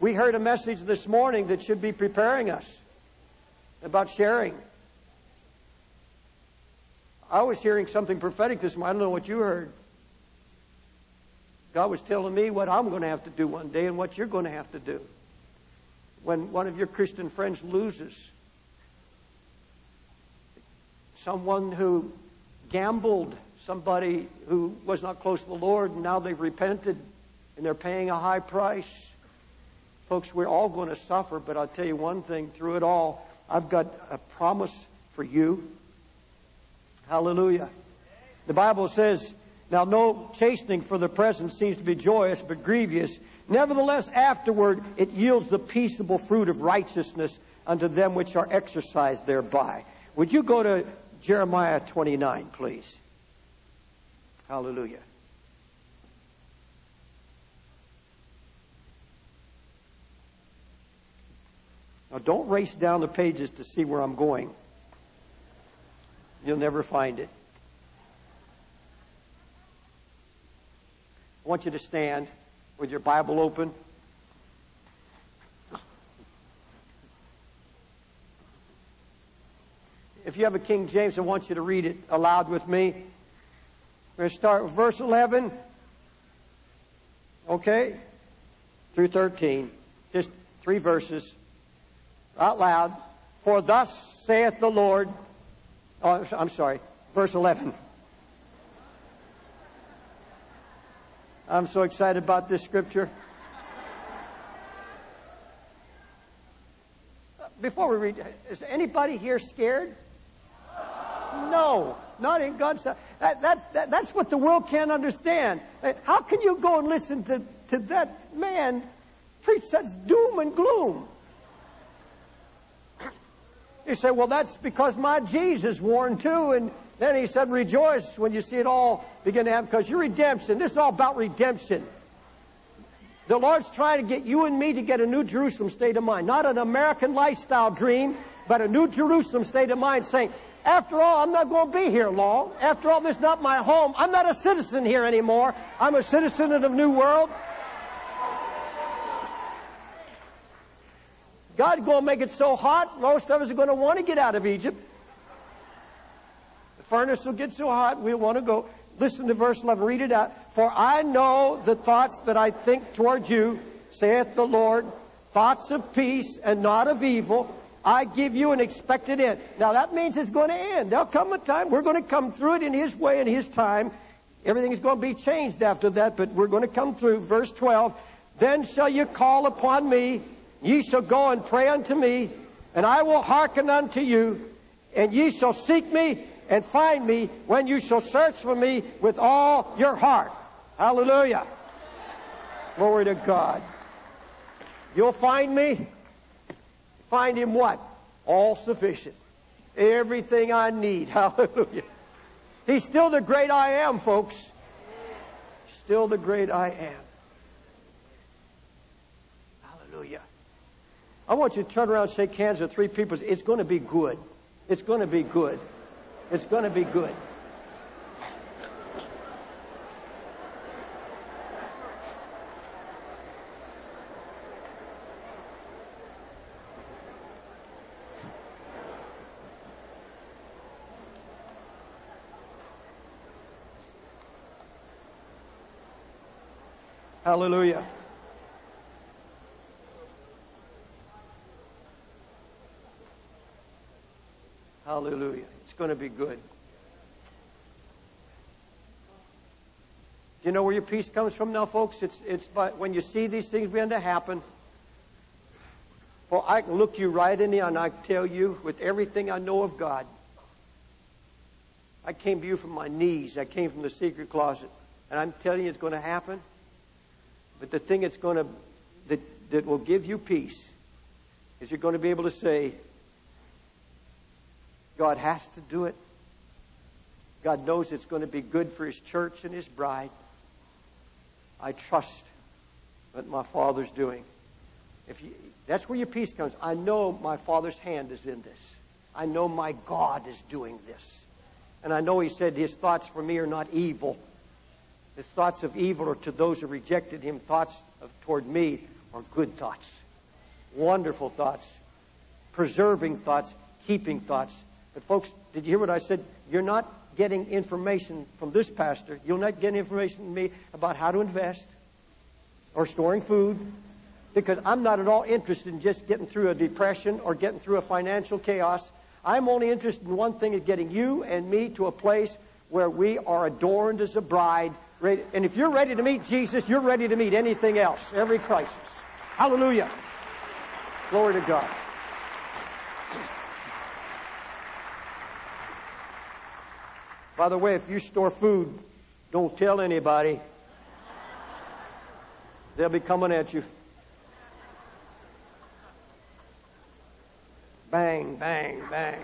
We heard a message this morning that should be preparing us about sharing. I was hearing something prophetic this morning. I don't know what you heard. God was telling me what I'm going to have to do one day and what you're going to have to do when one of your Christian friends loses someone who gambled, somebody who was not close to the Lord, and now they've repented and they're paying a high price. Folks, we're all going to suffer, but I'll tell you one thing through it all, I've got a promise for you. Hallelujah. The Bible says, Now no chastening for the present seems to be joyous, but grievous. Nevertheless, afterward it yields the peaceable fruit of righteousness unto them which are exercised thereby. Would you go to Jeremiah 29, please? Hallelujah. Now, don't race down the pages to see where I'm going. You'll never find it. I want you to stand with your Bible open. If you have a King James, I want you to read it aloud with me. We're going to start with verse 11. Okay? Through 13. Just three verses. Out loud. For thus saith the Lord. Oh, I'm sorry. Verse 11. I'm so excited about this scripture. Before we read, is anybody here scared? No, not in God's. That, that's, that, that's what the world can't understand. Uh, how can you go and listen to, to that man preach such doom and gloom? *clears throat* You say, well, that's because my Jesus warned too. And then he said, rejoice when you see it all begin to happen because your redemption, this is all about redemption. The Lord's trying to get you and me to get a new Jerusalem state of mind. Not an American lifestyle dream, but a new Jerusalem state of mind saying, after all, I'm not going to be here long. After all, this is not my home. I'm not a citizen here anymore. I'm a citizen of the new world. God's going to make it so hot, most of us are going to want to get out of Egypt. The furnace will get so hot, we'll want to go. Listen to verse 11. Read it out. For I know the thoughts that I think toward you, saith the Lord, thoughts of peace and not of evil I give you an expected end. Now that means it's going to end. There'll come a time we're going to come through it in His way and His time. Everything is going to be changed after that, but we're going to come through. Verse 12. Then shall you call upon me, ye shall go and pray unto me, and I will hearken unto you, and ye shall seek me and find me when you shall search for me with all your heart. Hallelujah. Glory to God. You'll find me find him what? All sufficient. Everything I need. *laughs* Hallelujah. He's still the great I am, folks. Still the great I am. Hallelujah. I want you to turn around and shake hands with three people. It's going to be good. It's going to be good. It's going to be good. Hallelujah. Hallelujah. It's going to be good. Do you know where your peace comes from now, folks? It's, it's by, when you see these things begin to happen. Well, I can look you right in the eye and I tell you with everything I know of God. I came to you from my knees. I came from the secret closet. And I'm telling you it's going to happen. But the thing that's going to, that, that will give you peace is you're going to be able to say, God has to do it. God knows it's going to be good for His church and His bride. I trust what my Father's doing. If you, that's where your peace comes. I know my Father's hand is in this. I know my God is doing this. And I know He said His thoughts for me are not evil. His thoughts of evil are to those who rejected Him. Thoughts of, toward me are good thoughts, wonderful thoughts, preserving thoughts, keeping thoughts. But, folks, did you hear what I said? You're not getting information from this pastor. You'll not get information from me about how to invest or storing food because I'm not at all interested in just getting through a depression or getting through a financial chaos. I'm only interested in one thing is getting you and me to a place where we are adorned as a bride. And if you're ready to meet Jesus, you're ready to meet anything else, every crisis. Hallelujah. Glory to God. By the way, if you store food, don't tell anybody. They'll be coming at you. Bang, bang, bang.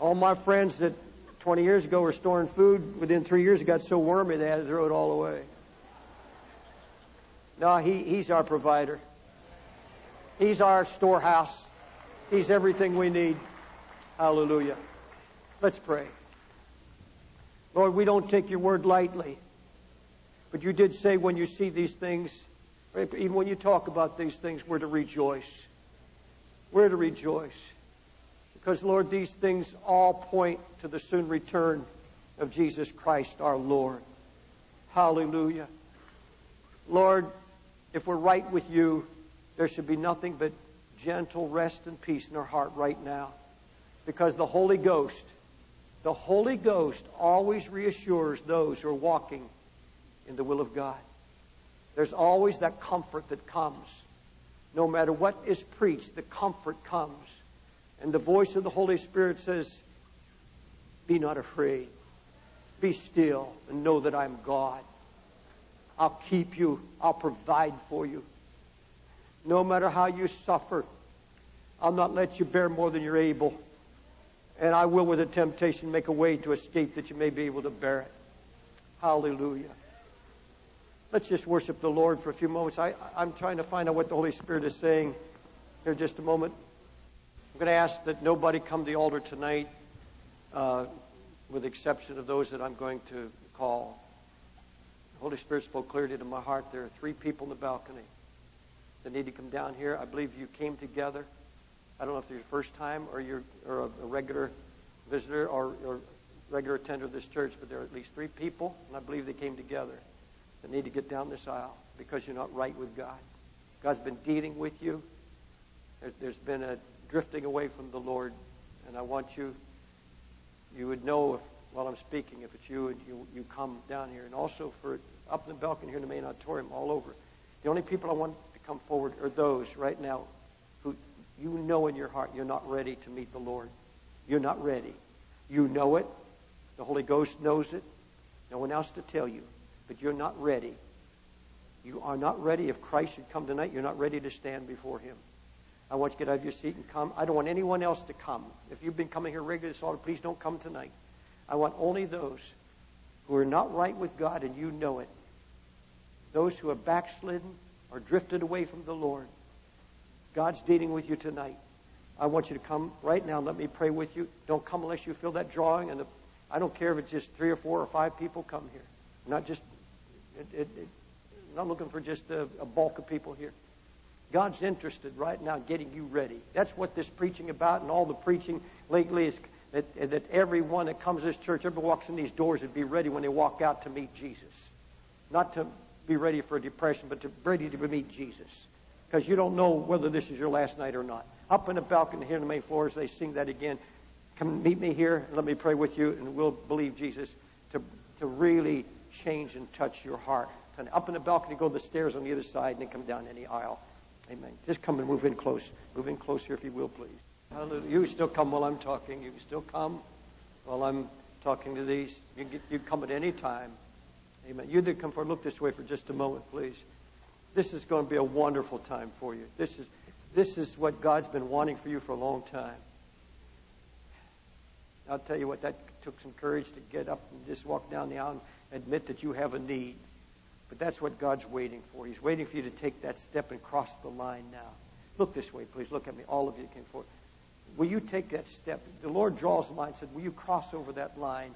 All my friends that 20 years ago were storing food, within three years got so wormy they had to throw it all away. No, he, he's our provider. He's our storehouse. He's everything we need. Hallelujah. Let's pray. Lord, we don't take your word lightly. But you did say when you see these things, even when you talk about these things, we're to rejoice. We're to rejoice. Because, Lord, these things all point to the soon return of Jesus Christ our Lord. Hallelujah. Lord, if we're right with you, there should be nothing but gentle rest and peace in our heart right now. Because the Holy Ghost, the Holy Ghost always reassures those who are walking in the will of God. There's always that comfort that comes. No matter what is preached, the comfort comes. And the voice of the Holy Spirit says, Be not afraid. Be still and know that I'm God. I'll keep you. I'll provide for you. No matter how you suffer, I'll not let you bear more than you're able. And I will, with a temptation, make a way to escape that you may be able to bear it. Hallelujah. Let's just worship the Lord for a few moments. I, I'm trying to find out what the Holy Spirit is saying here just a moment. I'm going to ask that nobody come to the altar tonight, uh, with the exception of those that I'm going to call. The Holy Spirit spoke clearly to my heart. There are three people in the balcony that need to come down here. I believe you came together. I don't know if you're your first time or you're or a, a regular visitor or, or regular attender of this church, but there are at least three people, and I believe they came together that need to get down this aisle because you're not right with God. God's been dealing with you. There's, there's been a drifting away from the Lord, and I want you, you would know if, while I'm speaking, if it's you, and you, you come down here. And also for up in the balcony here in the main auditorium, all over. The only people I want to come forward are those right now who you know in your heart you're not ready to meet the Lord. You're not ready. You know it. The Holy Ghost knows it. No one else to tell you but you're not ready. You are not ready. If Christ should come tonight, you're not ready to stand before Him. I want you to get out of your seat and come. I don't want anyone else to come. If you've been coming here regularly, so please don't come tonight. I want only those who are not right with God and you know it. Those who have backslidden or drifted away from the Lord. God's dealing with you tonight. I want you to come right now. Let me pray with you. Don't come unless you feel that drawing. And the, I don't care if it's just three or four or five people come here. Not just it, it, it, not looking for just a, a bulk of people here. God's interested right now in getting you ready. That's what this preaching about, and all the preaching lately is that, that everyone that comes to this church, everyone walks in these doors, would be ready when they walk out to meet Jesus. Not to be ready for a depression, but to be ready to meet Jesus. Because you don't know whether this is your last night or not. Up in the balcony here in the main floors, they sing that again. Come meet me here, and let me pray with you, and we'll believe Jesus to, to really change and touch your heart. And up in the balcony, go the stairs on the other side, and then come down any aisle. Amen. Just come and move in close. Move in closer if you will, please. Hallelujah. You still come while I'm talking. You still come while I'm talking to these. You, get, you come at any time. Amen. You that come forward, look this way for just a moment, please. This is going to be a wonderful time for you. This is, this is what God's been wanting for you for a long time. I'll tell you what, that took some courage to get up and just walk down the aisle and admit that you have a need. But that's what God's waiting for. He's waiting for you to take that step and cross the line now. Look this way, please. Look at me. All of you came forward. Will you take that step? The Lord draws the line and said, Will you cross over that line?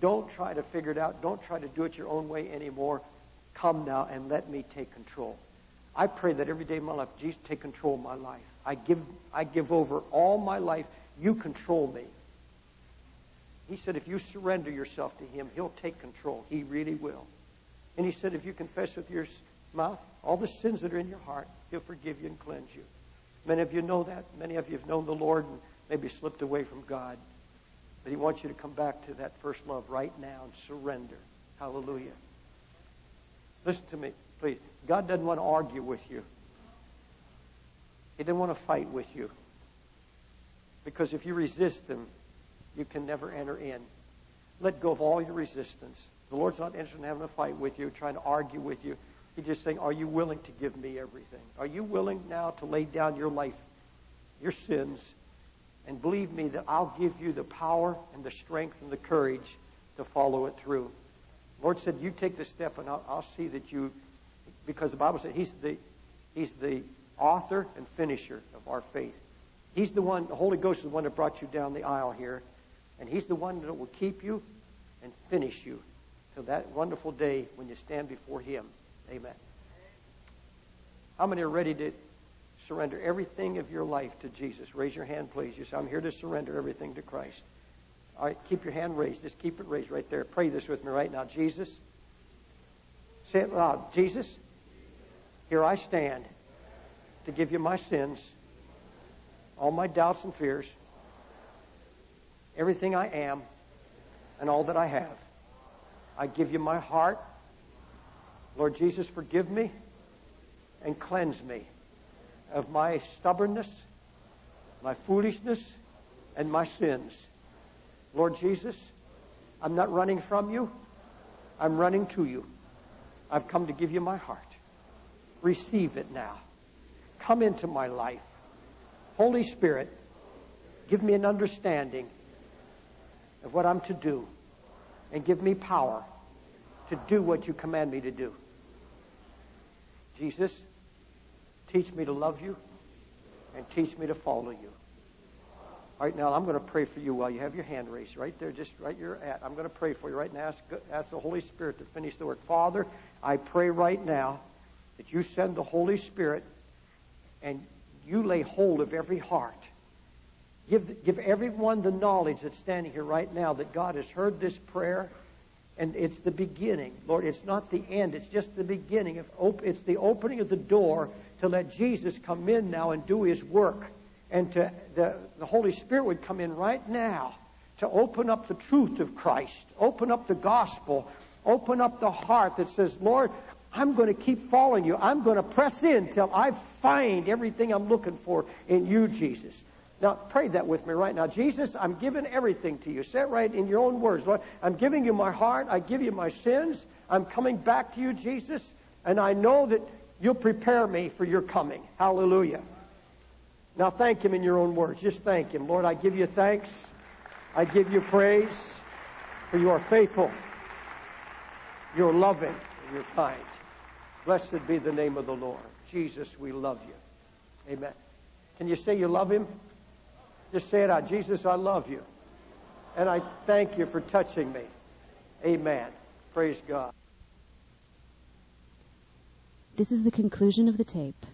Don't try to figure it out. Don't try to do it your own way anymore. Come now and let me take control. I pray that every day of my life, Jesus, take control of my life. I give, I give over all my life. You control me. He said, if you surrender yourself to Him, He'll take control. He really will. And He said, if you confess with your mouth all the sins that are in your heart, He'll forgive you and cleanse you. Many of you know that. Many of you have known the Lord and maybe slipped away from God. But He wants you to come back to that first love right now and surrender. Hallelujah. Listen to me, please. God doesn't want to argue with you. He doesn't want to fight with you. Because if you resist Him, you can never enter in. Let go of all your resistance. The Lord's not interested in having a fight with you, trying to argue with you. He's just saying, Are you willing to give me everything? Are you willing now to lay down your life, your sins, and believe me that I'll give you the power and the strength and the courage to follow it through? The Lord said, You take the step, and I'll, I'll see that you, because the Bible said He's the, he's the author and finisher of our faith. He's the one, the Holy Ghost is the one that brought you down the aisle here. And He's the one that will keep you and finish you till that wonderful day when you stand before Him. Amen. How many are ready to surrender everything of your life to Jesus? Raise your hand, please. You say, I'm here to surrender everything to Christ. All right, keep your hand raised. Just keep it raised right there. Pray this with me right now. Jesus, say it loud. Jesus, here I stand to give you my sins, all my doubts and fears, everything I am, and all that I have. I give you my heart Lord Jesus, forgive me and cleanse me of my stubbornness, my foolishness, and my sins. Lord Jesus, I'm not running from you. I'm running to you. I've come to give you my heart. Receive it now. Come into my life. Holy Spirit, give me an understanding of what I'm to do and give me power to do what you command me to do. Jesus, teach me to love you and teach me to follow you. All right, now I'm going to pray for you while you have your hand raised right there, just right you're at. I'm going to pray for you right now. Ask, ask the Holy Spirit to finish the work. Father, I pray right now that you send the Holy Spirit and you lay hold of every heart. Give, give everyone the knowledge that's standing here right now that God has heard this prayer and it's the beginning. Lord, it's not the end. It's just the beginning. It's the opening of the door to let Jesus come in now and do his work. And to, the, the Holy Spirit would come in right now to open up the truth of Christ, open up the gospel, open up the heart that says, Lord, I'm going to keep following you. I'm going to press in till I find everything I'm looking for in you, Jesus. Now, pray that with me right now. Jesus, I'm giving everything to you. Say it right in your own words. Lord, I'm giving you my heart. I give you my sins. I'm coming back to you, Jesus. And I know that you'll prepare me for your coming. Hallelujah. Now, thank Him in your own words. Just thank Him. Lord, I give you thanks. I give you praise for you are faithful, you're loving, and you're kind. Blessed be the name of the Lord. Jesus, we love you. Amen. Can you say you love Him? Just say it out. Jesus, I love you. And I thank you for touching me. Amen. Praise God. This is the conclusion of the tape.